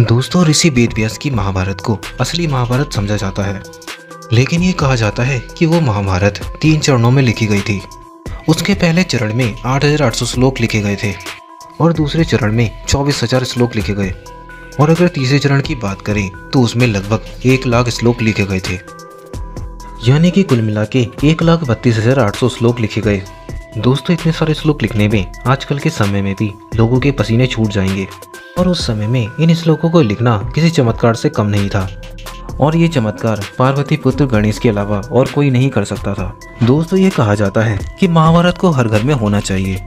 दोस्तों ऋषि वेदव्यास की महाभारत को असली महाभारत समझा जाता है। लेकिन ये कहा जाता है कि वो महाभारत तीन चरणों में लिखी गई थी। उसके पहले चरण में 8,800 श्लोक लिखे गए थे और दूसरे चरण में 24,000 श्लोक लिखे गए। और अगर तीसरे चरण की बात करें तो उसमें लगभग एक लाख श्लोक लिखे गए थे। यानी कि कुल मिला के एक लाख बत्तीस हज़ार आठ सौ श्लोक लिखे गए। दोस्तों, इतने सारे श्लोक लिखने में, आजकल के समय में भी लोगों के पसीने छूट जाएँगे। और उस समय में इन श्लोकों को लिखना किसी चमत्कार से कम नहीं था। और ये चमत्कार पार्वती पुत्र गणेश के अलावा और कोई नहीं कर सकता था। दोस्तों, ये कहा जाता है कि महाभारत को हर घर में होना चाहिए।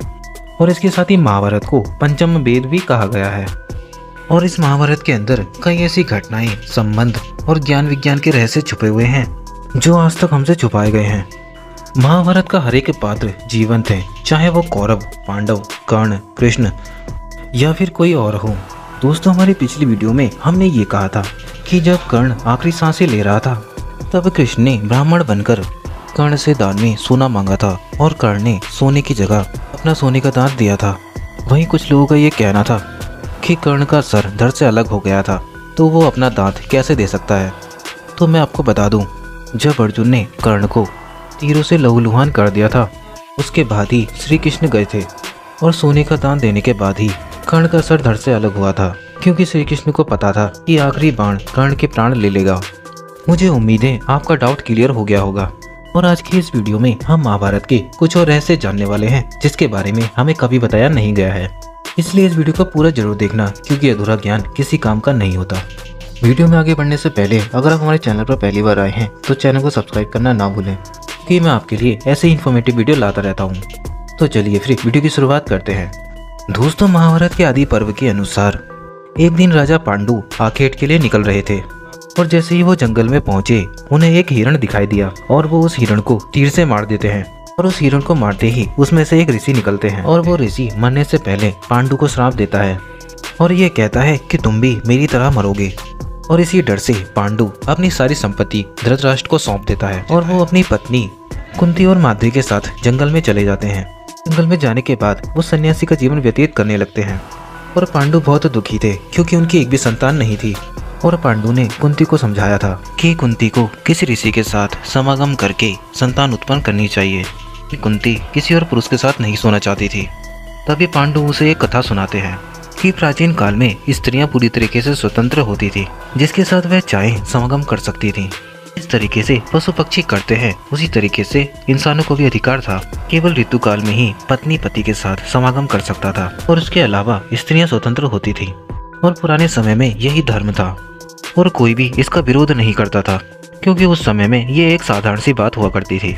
और इसके साथ ही महाभारत को पंचम वेद भी कहा गया है। और इस महाभारत के अंदर कई ऐसी घटनाएँ, संबंध और ज्ञान विज्ञान के रहस्य छुपे हुए हैं, जो आज तक हमसे छुपाए गए हैं। महाभारत का हरेक पात्र जीवंत है, चाहे वो कौरव, पांडव, कर्ण, कृष्ण या फिर कोई और हो। दोस्तों, हमारी पिछली वीडियो में हमने ये कहा था कि जब कर्ण आखिरी साँसें ले रहा था, तब कृष्ण ने ब्राह्मण बनकर कर्ण से दान में सोना मांगा था और कर्ण ने सोने की जगह अपना सोने का दांत दिया था। वहीं कुछ लोगों का ये कहना था कि कर्ण का सर धड़ से अलग हो गया था तो वो अपना दांत कैसे दे सकता है? तो मैं आपको बता दूँ, जब अर्जुन ने कर्ण को तीरों से लहूलुहान कर दिया था। उसके बाद ही श्री कृष्ण गए थे और सोने का दान देने के बाद ही कर्ण का सर धड़ से अलग हुआ था, क्योंकि श्री कृष्ण को पता था कि आखिरी बाण कर्ण के प्राण ले लेगा। मुझे उम्मीद है आपका डाउट क्लियर हो गया होगा। और आज की इस वीडियो में हम महाभारत के कुछ और रहस्य जानने वाले हैं, जिसके बारे में हमें कभी बताया नहीं गया है। इसलिए इस वीडियो को पूरा ज़रूर देखना, क्योंकि अधूरा ज्ञान किसी काम का नहीं होता। वीडियो में आगे बढ़ने से पहले, अगर आप हमारे चैनल पर पहली बार आए हैं तो चैनल को सब्सक्राइब करना ना भूलें। क्योंकि मैं आपके लिए ऐसे इन्फॉर्मेटिव वीडियो लाता रहता हूँ। तो चलिए फिर वीडियो की शुरुआत करते हैं। दोस्तों, महाभारत के आदि पर्व के अनुसार, एक दिन राजा पांडु आखेट के लिए निकल रहे थे और जैसे ही वो जंगल में पहुँचे, उन्हें एक हिरण दिखाई दिया और वो उस हिरण को तीर से मार देते हैं और उस हिरण को मारते ही उसमें से एक ऋषि निकलते हैं और वो ऋषि मरने से पहले पांडु को श्राप देता है और ये कहता है कि तुम भी मेरी तरह मरोगे। और इसी डर से पांडु अपनी सारी संपत्ति धृतराष्ट्र को सौंप देता है और वो अपनी पत्नी कुंती और माधवी के साथ जंगल में चले जाते हैं। जंगल में जाने के बाद वो सन्यासी का जीवन व्यतीत करने लगते हैं। और पांडु बहुत दुखी थे क्योंकि उनकी एक भी संतान नहीं थी। और पांडु ने कुंती को समझाया था कि कुंती को किसी ऋषि के साथ समागम करके संतान उत्पन्न करनी चाहिए। कुंती किसी और पुरुष के साथ नहीं सोना चाहती थी। तभी पांडु उसे एक कथा सुनाते हैं। कि प्राचीन काल में स्त्रियाँ पूरी तरीके से स्वतंत्र होती थी, जिसके साथ वह चाहे समागम कर सकती थी। इस तरीके से पशु पक्षी करते हैं, उसी तरीके से इंसानों को भी अधिकार था। केवल ऋतु काल में ही पत्नी पति के साथ समागम कर सकता था, और उसके अलावा स्त्रियाँ स्वतंत्र होती थी, और पुराने समय में यही धर्म था। और कोई भी इसका विरोध नहीं करता था, क्योंकि उस समय में ये एक साधारण सी बात हुआ करती थी।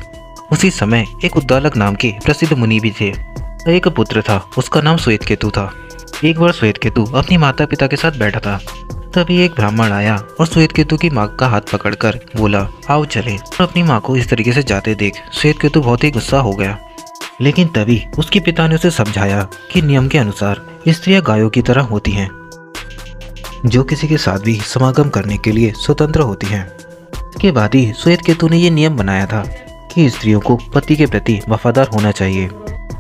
उसी समय एक उद्दालक नाम के प्रसिद्ध मुनि भी थे। एक पुत्र था, उसका नाम श्वेत केतु था। एक बार श्वेत केतु अपनी माता पिता के साथ बैठा था। तभी एक ब्राह्मण आया और श्वेत केतु की माँ का हाथ पकड़कर बोला, आओ चले और अपनी माँ को इस तरीके से जाते देख। श्वेत केतु बहुत ही गुस्सा हो गया। लेकिन तभी उसके पिता ने उसे समझाया कि नियम के अनुसार स्त्रियाँ गायों की तरह होती हैं, जो किसी के साथ भी समागम करने के लिए स्वतंत्र होती हैं। इसके बाद ही श्वेत केतु ने यह नियम बनाया था कि स्त्रियों को पति के प्रति वफादार होना चाहिए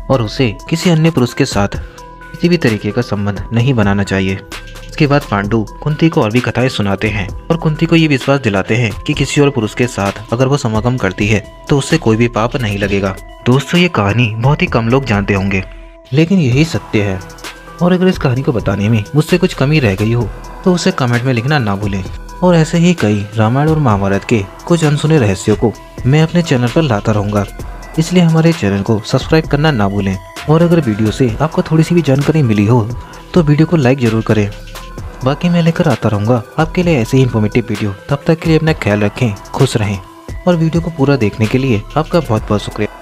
और उसे किसी अन्य पुरुष के साथ किसी भी तरीके का संबंध नहीं बनाना चाहिए। इसके बाद पांडु कुंती को और भी कथाएँ सुनाते हैं और कुंती को ये विश्वास दिलाते हैं कि किसी और पुरुष के साथ अगर वो समागम करती है तो उससे कोई भी पाप नहीं लगेगा। दोस्तों, ये कहानी बहुत ही कम लोग जानते होंगे, लेकिन यही सत्य है। और अगर इस कहानी को बताने में मुझसे कुछ कमी रह गई हो तो उसे कमेंट में लिखना ना भूलें। और ऐसे ही कई रामायण और महाभारत के कुछ अनसुने रहस्यों को मैं अपने चैनल पर लाता रहूँगा। इसलिए हमारे चैनल को सब्सक्राइब करना ना भूलें। और अगर वीडियो से आपको थोड़ी सी भी जानकारी मिली हो तो वीडियो को लाइक ज़रूर करें। बाकी मैं लेकर आता रहूँगा। आपके लिए ऐसे ही इन्फॉर्मेटिव वीडियो तब तक के लिए अपना ख्याल रखें, खुश रहें। और वीडियो को पूरा देखने के लिए आपका बहुत बहुत शुक्रिया।